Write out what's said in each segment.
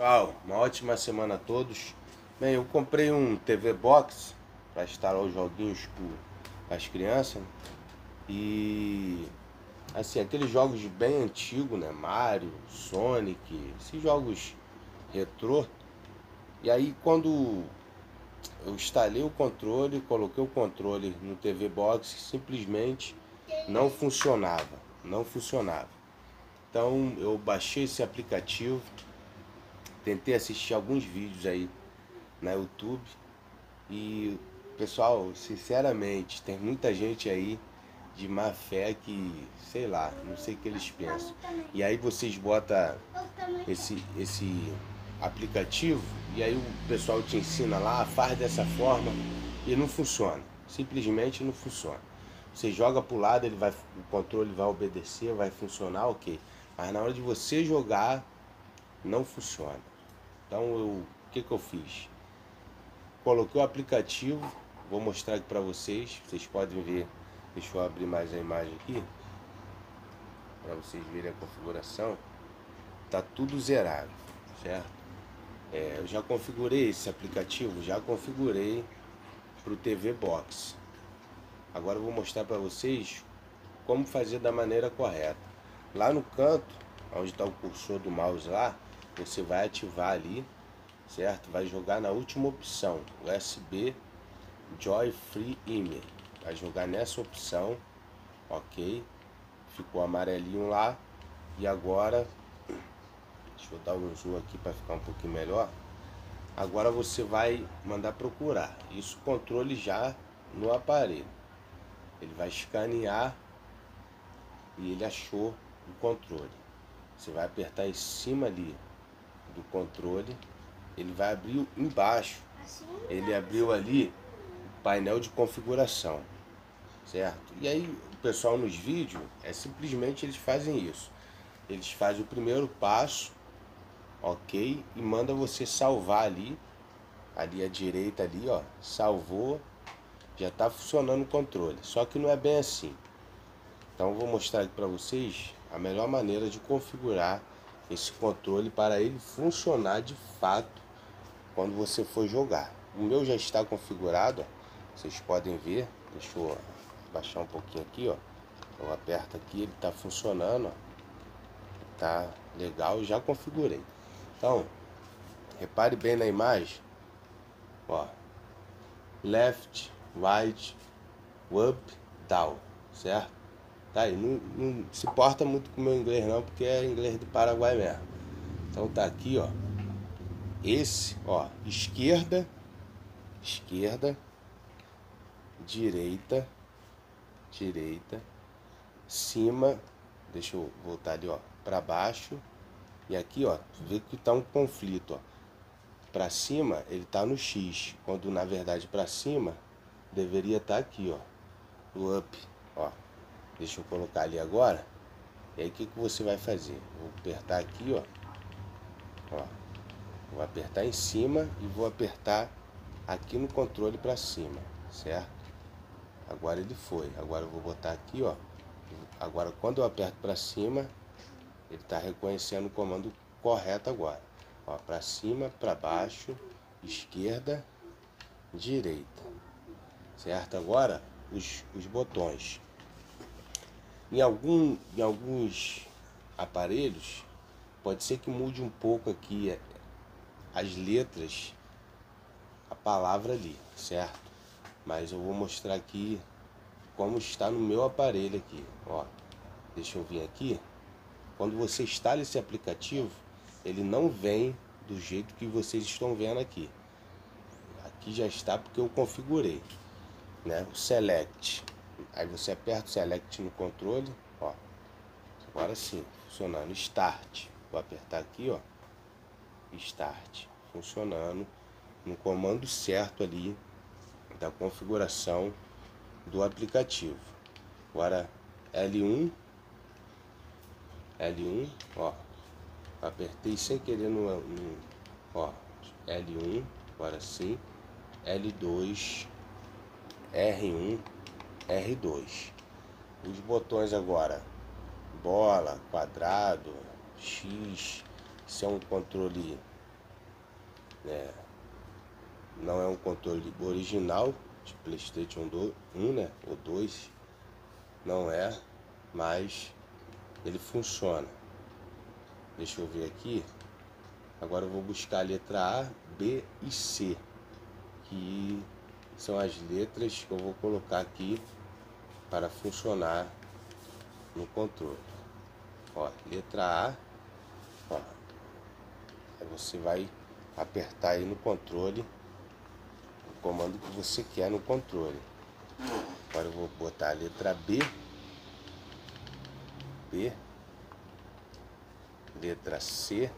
Pessoal, uma ótima semana a todos. Bem, eu comprei um TV Box para instalar os joguinhos para as crianças. E assim, aqueles jogos bem antigos, né? Mario, Sonic, esses jogos retrô. E aí quando eu instalei o controle, coloquei o controle no TV Box, simplesmente não funcionava, não funcionava. Então eu baixei esse aplicativo, tentei assistir alguns vídeos aí na YouTube e pessoal, sinceramente, tem muita gente aí de má fé que, sei lá, não sei o que eles pensam. E aí vocês botam esse, esse aplicativo e aí o pessoal te ensina lá, faz dessa forma e não funciona. Simplesmente não funciona. Você joga para o lado, ele vai, o controle vai obedecer, vai funcionar, ok. Mas na hora de você jogar, não funciona. Então eu, o que, que eu fiz? Coloquei o aplicativo, vou mostrar aqui para vocês. Vocês podem ver. Deixa eu abrir mais a imagem aqui. Para vocês verem a configuração. Tá tudo zerado, certo? É, eu já configurei esse aplicativo, já configurei para o TV Box. Agora eu vou mostrar para vocês como fazer da maneira correta. Lá no canto, onde está o cursor do mouse lá, você vai ativar ali, certo? Vai jogar na última opção, USB Joy Free Image. Vai jogar nessa opção, ok? Ficou amarelinho lá. E agora, deixa eu dar um zoom aqui para ficar um pouquinho melhor. Agora você vai mandar procurar. Isso controle já no aparelho. Ele vai escanear e ele achou o controle. Você vai apertar em cima ali do controle, ele vai abrir embaixo. Ele abriu ali o painel de configuração, certo? E aí o pessoal nos vídeos é simplesmente eles fazem isso. Eles fazem o primeiro passo, ok, e manda você salvar ali, ali à direita ali, ó, salvou já está funcionando o controle. Só que não é bem assim. Então vou mostrar aqui para vocês a melhor maneira de configurar esse controle para ele funcionar de fato quando você for jogar. O meu já está configurado, ó. vocês podem ver. Deixa eu baixar um pouquinho aqui, ó. Eu aperto aqui, ele está funcionando, ó. Tá legal, já configurei. Então, repare bem na imagem, ó. Left, right, up, down, certo? Tá aí, não, não se porta muito com o meu inglês não, porque é inglês do Paraguai mesmo. Então tá aqui, ó. Esse, ó, esquerda, esquerda, direita, direita, cima, deixa eu voltar ali, ó, para baixo. E aqui, ó, vê que tá um conflito, ó. Para cima, ele tá no X, quando na verdade para cima deveria estar tá aqui, ó. O up, ó. Deixa eu colocar ali agora. E aí o que, que você vai fazer? Vou apertar aqui, ó. Ó. Vou apertar em cima e vou apertar aqui no controle para cima, certo? Agora ele foi. Agora eu vou botar aqui, ó. Agora quando eu aperto para cima, ele está reconhecendo o comando correto agora. Ó, para cima, para baixo, esquerda, direita certo? Agora, os, os botões. Em, algum, em alguns aparelhos, pode ser que mude um pouco aqui as letras, a palavra ali, certo? Mas eu vou mostrar aqui como está no meu aparelho aqui, ó. Deixa eu vir aqui. Quando você instala esse aplicativo, ele não vem do jeito que vocês estão vendo aqui. Aqui já está porque eu configurei né, o select. Aí você aperta o select no controle, ó. Agora sim, funcionando. Start. Vou apertar aqui, ó. Start. Funcionando no comando certo ali da configuração do aplicativo. Agora L1 L1, ó. Apertei sem querer no, no ó, L1, agora sim. L2 R1, R2. Os botões agora, bola, quadrado, X, isso é um controle É, não é um controle original de Playstation 1, né? Ou 2. Não é, mas ele funciona. Deixa eu ver aqui. Agora eu vou buscar a letra A, B e C. Que são as letras que eu vou colocar aqui para funcionar no controle. Ó, letra A, ó, aí você vai apertar aí no controle o comando que você quer no controle. Agora eu vou botar a letra B, B, letra C,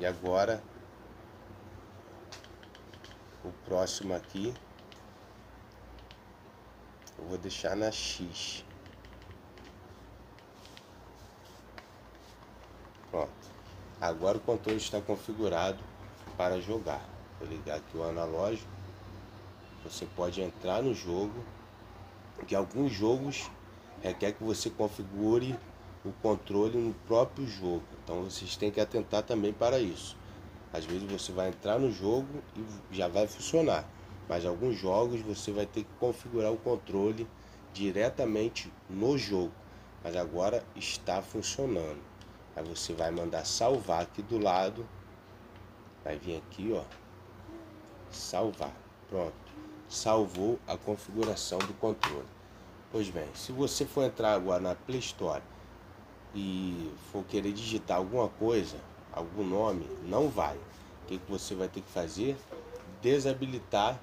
e agora o próximo aqui eu vou deixar na X. Pronto. Agora o controle está configurado para jogar. Vou ligar aqui o analógico. Você pode entrar no jogo. Que alguns jogos requer que você configure o controle no próprio jogo. Então vocês têm que atentar também para isso. Às vezes você vai entrar no jogo e já vai funcionar. Mas alguns jogos você vai ter que configurar o controle diretamente no jogo. Mas agora está funcionando. Aí você vai mandar salvar aqui do lado. Vai vir aqui, ó. Salvar. Pronto. Salvou a configuração do controle. Pois bem, se você for entrar agora na Play Store e for querer digitar alguma coisa, algum nome, não vai. O que, que você vai ter que fazer? Desabilitar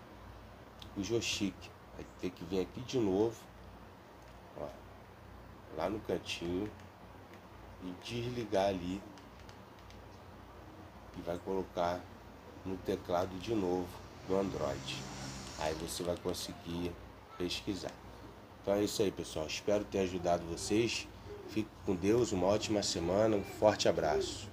o joystick. Vai ter que vir aqui de novo, ó, lá no cantinho e desligar ali e vai colocar no teclado de novo do Android. Aí você vai conseguir pesquisar. Então é isso aí, pessoal. Espero ter ajudado vocês. Fique com Deus, uma ótima semana, um forte abraço.